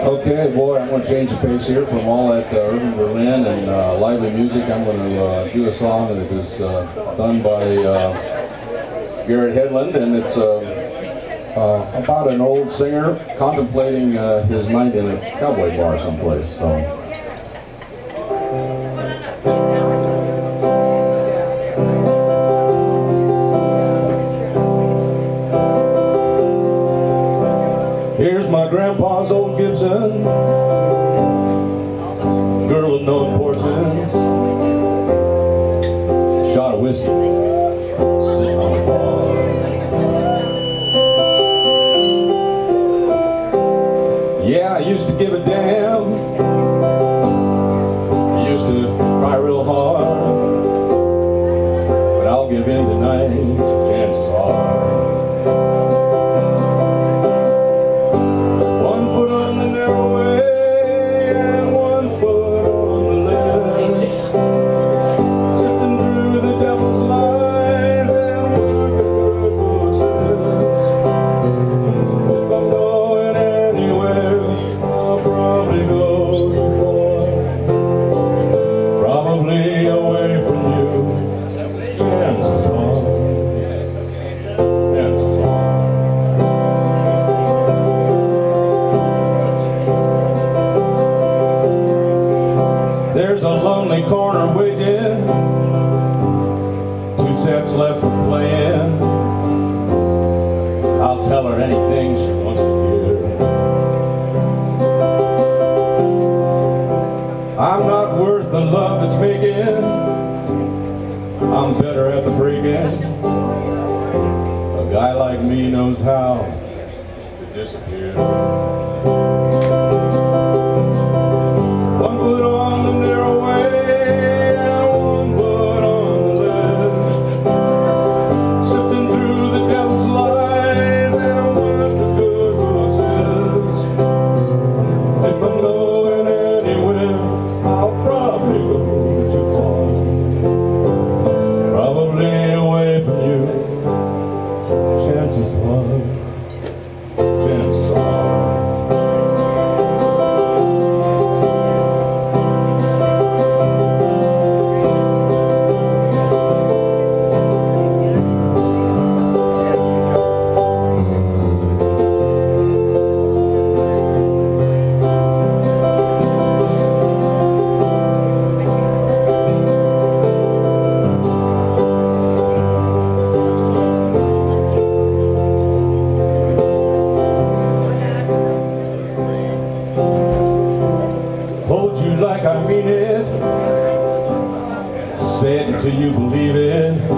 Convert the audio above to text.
Okay, boy, I'm going to change the pace here from all that uh, urban Berlin and uh, lively music. I'm going to uh, do a song that was uh, done by uh, Garrett Hedlund, and it's uh, about an old singer contemplating his night in a cowboy bar someplace. So. Dẫu biết rằng. There's a lonely corner waiting, two sets left to play in. I'll tell her anything she wants to hear. I'm not worth the love that's making. I'm better at the breaking. A guy like me knows how to disappear. Say it until you believe it.